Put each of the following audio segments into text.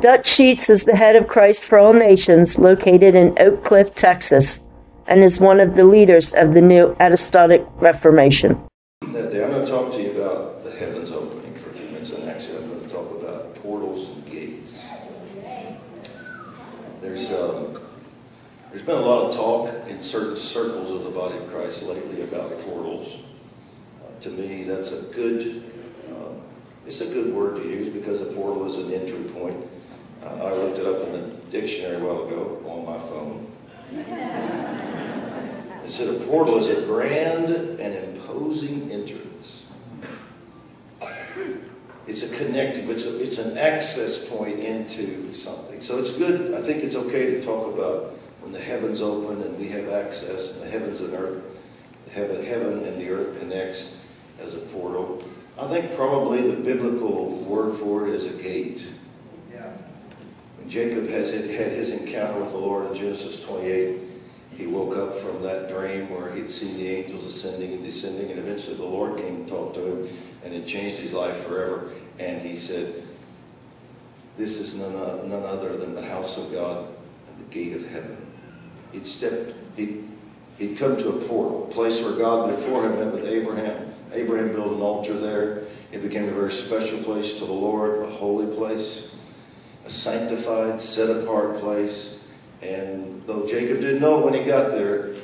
Dutch Sheets is the head of Christ for All Nations, located in Oak Cliff, Texas, and is one of the leaders of the New Apostolic Reformation. Day, I'm going to talk to you about the heavens opening for a few minutes, and actually, I'm going to talk about portals and gates. There's um, there's been a lot of talk in certain circles of the body of Christ lately about portals. Uh, to me, that's a good um, it's a good word to use because a portal is an entry point. Uh, I looked it up in the dictionary a while ago on my phone. It said a portal is a grand and imposing entrance. It's a connecting, it's, a, it's an access point into something. So it's good, I think it's okay to talk about when the heavens open and we have access, and the heavens and earth, heaven, heaven and the earth connects as a portal. I think probably the biblical word for it is a gate. Jacob has had his encounter with the Lord in Genesis 28, he woke up from that dream where he'd seen the angels ascending and descending, and eventually the Lord came and talked to him, and it changed his life forever. And he said, This is none, none other than the house of God and the gate of heaven. He'd stepped, he'd, he'd come to a portal, a place where God before had met with Abraham. Abraham built an altar there. It became a very special place to the Lord, a holy place, a sanctified, set apart place. And though Jacob didn't know when he got there,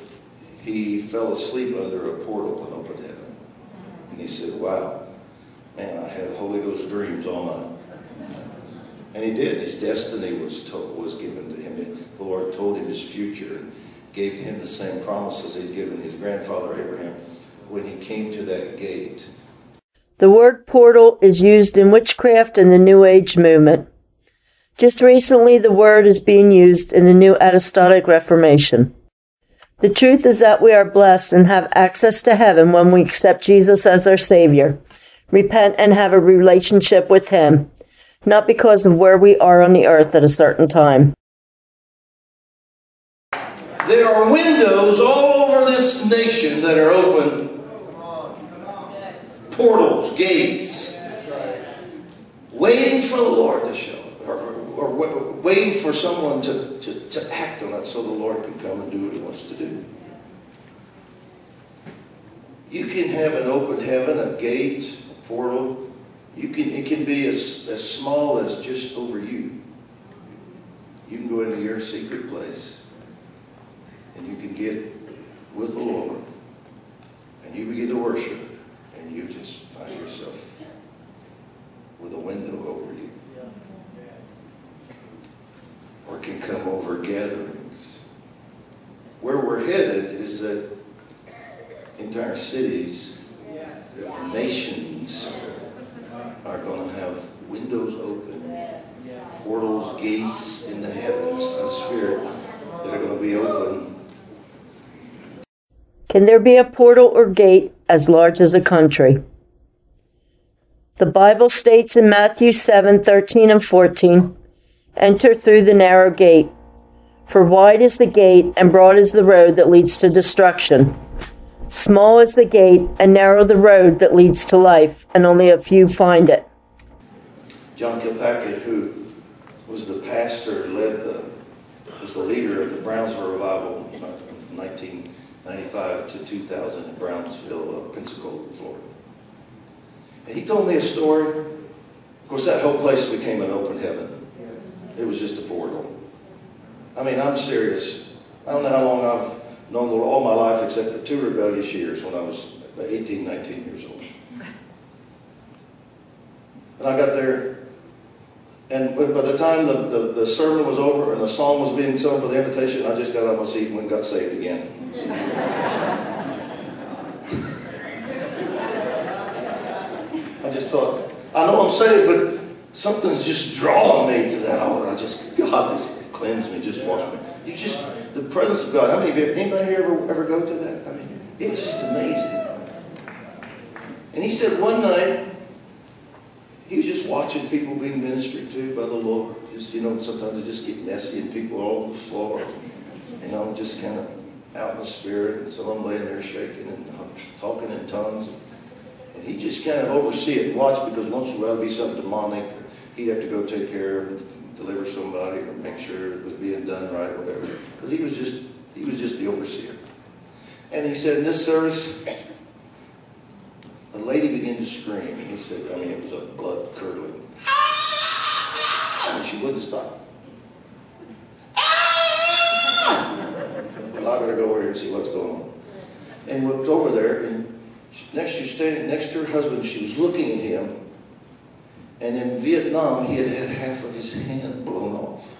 he fell asleep under a portal in open heaven. And he said, Wow, man, I had Holy Ghost dreams all night. And he did. His destiny was, was given to him. The Lord told him his future and gave to him the same promises he'd given his grandfather Abraham when he came to that gate. The word portal is used in witchcraft and the New Age movement. Just recently, the word is being used in the New Apostolic Reformation. The truth is that we are blessed and have access to heaven when we accept Jesus as our Savior, repent, and have a relationship with Him, not because of where we are on the earth at a certain time. There are windows all over this nation that are open portals, gates, waiting for the Lord to show, or, or waiting for someone to, to, to act on it so the Lord can come and do what He wants to do. You can have an open heaven, a gate, a portal. You can, it can be as, as small as just over you. You can go into your secret place and you can get with the Lord and you begin to worship and you just find yourself with a window over you. Or it can come over gatherings. Where we're headed is that entire cities, nations are going to have windows open, portals, gates in the heavens of spirit that are going to be open. Can there be a portal or gate as large as a country? The Bible states in Matthew 7 13 and 14, Enter through the narrow gate. For wide is the gate and broad is the road that leads to destruction. Small is the gate and narrow the road that leads to life, and only a few find it. John Kilpatrick, who was the pastor, led the, was the leader of the Brownsville revival from 1995 to 2000 in Brownsville, uh, Pensacola, Florida. And he told me a story. Of course, that whole place became an open heaven. It was just a portal. I mean, I'm serious. I don't know how long I've known the Lord all my life except for two rebellious years when I was 18, 19 years old. And I got there, and by the time the, the, the sermon was over and the song was being sung for the invitation, I just got on my seat and went and got saved again. I just thought, I know I'm saved, but something's just drawing me to that altar. I just, God, just cleanse me, just wash me. You just, the presence of God. I mean, anybody here ever, ever go to that? I mean, it was just amazing. And he said one night, he was just watching people being ministered to by the Lord. Just, you know, sometimes they just get messy and people are all the floor. And I'm just kind of out in the spirit. And of them laying there shaking and talking in tongues. And he just kind of oversee it and watch because once in a while there'll be something demonic. He'd have to go take care of, deliver somebody, or make sure it was being done right, or whatever. Because he was just he was just the overseer. And he said, in this service, a lady began to scream. And he said, I mean, it was a blood curdling. And she wouldn't stop. Ah! Well, I better go over here and see what's going on. And looked over there, and next to standing next to her husband, she was looking at him. And in Vietnam, he had had half of his hand blown off.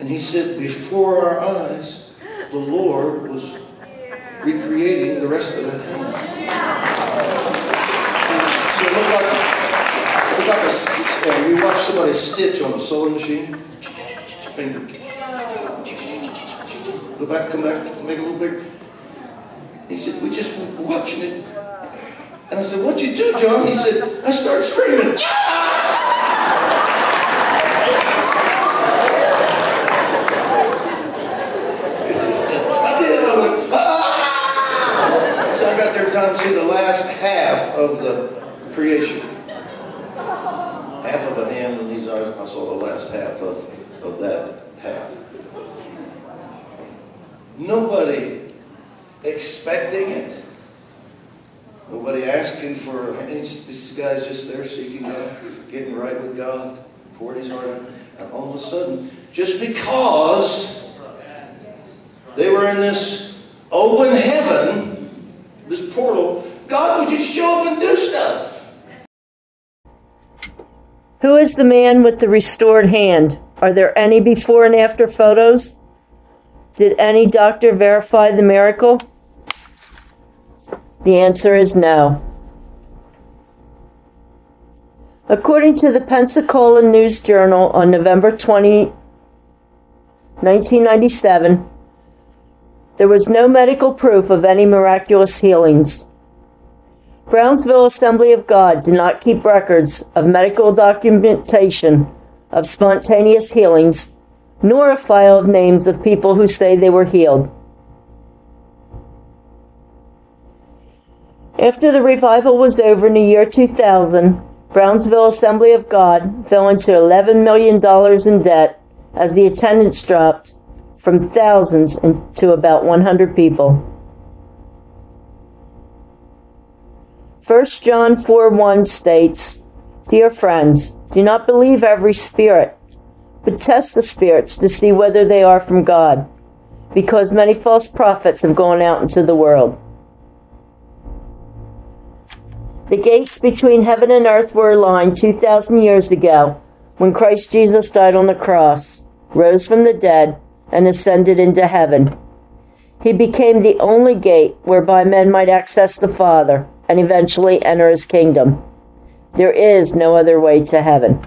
And he said, before our eyes, the Lord was recreating the rest of that hand. So it looked like, looked like a, uh, you watch somebody stitch on a sewing machine, finger. Go back, come back, make a little bigger. He said, we're just watching it. And I said, what'd you do, John? He said, I started screaming. I did. I went, ah! Said, I got there time to see the last half of the creation. Half of a hand in these eyes, I saw the last half of, of that half. Nobody expecting it. Asking for this guy's just there seeking God, getting right with God, pouring his heart out. And all of a sudden, just because they were in this open heaven, this portal, God would just show up and do stuff. Who is the man with the restored hand? Are there any before and after photos? Did any doctor verify the miracle? The answer is no. According to the Pensacola News Journal on November 20, 1997, there was no medical proof of any miraculous healings. Brownsville Assembly of God did not keep records of medical documentation of spontaneous healings, nor a file of names of people who say they were healed. After the revival was over in the year 2000, Brownsville Assembly of God fell into $11 million in debt as the attendance dropped from thousands to about 100 people. 1 John 4 1 states, Dear friends, do not believe every spirit, but test the spirits to see whether they are from God, because many false prophets have gone out into the world. The gates between heaven and earth were aligned 2,000 years ago when Christ Jesus died on the cross, rose from the dead, and ascended into heaven. He became the only gate whereby men might access the Father and eventually enter his kingdom. There is no other way to heaven.